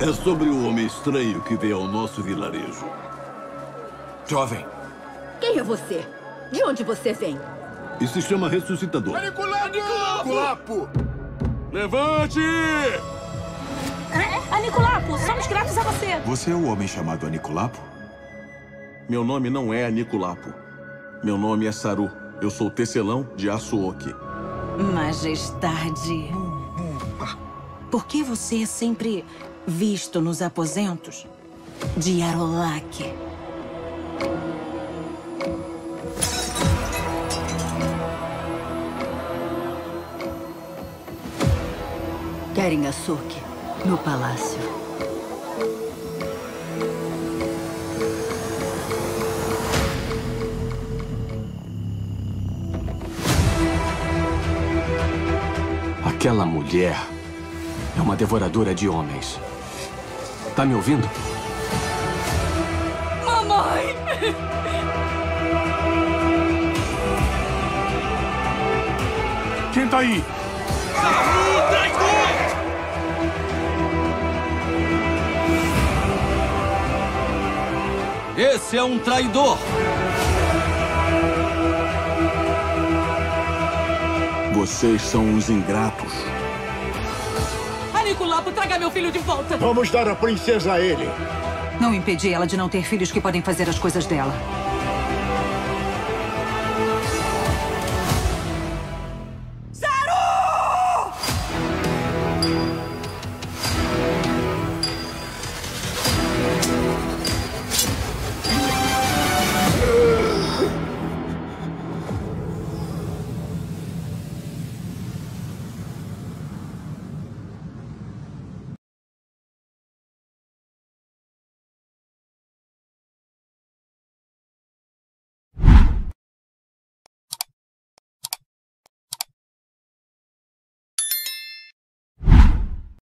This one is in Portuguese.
É sobre o homem estranho que veio ao nosso vilarejo. Jovem. Quem é você? De onde você vem? E se chama ressuscitador. Aniculapo! Levante! Aniculapo, somos gratos a você. Você é o homem chamado Aniculapo? Meu nome não é Aniculapo. Meu nome é Saru. Eu sou tecelão de Asuoki. Majestade. Por que você é sempre visto nos aposentos de Arolak? Querem açúcar no palácio. Aquela mulher é uma devoradora de homens. Tá me ouvindo? Mamãe! Quem tá aí? Esse é um traidor! Vocês são os ingratos. Aniculapo, traga meu filho de volta. Vamos dar a princesa a ele. Não impedir ela de não ter filhos que podem fazer as coisas dela.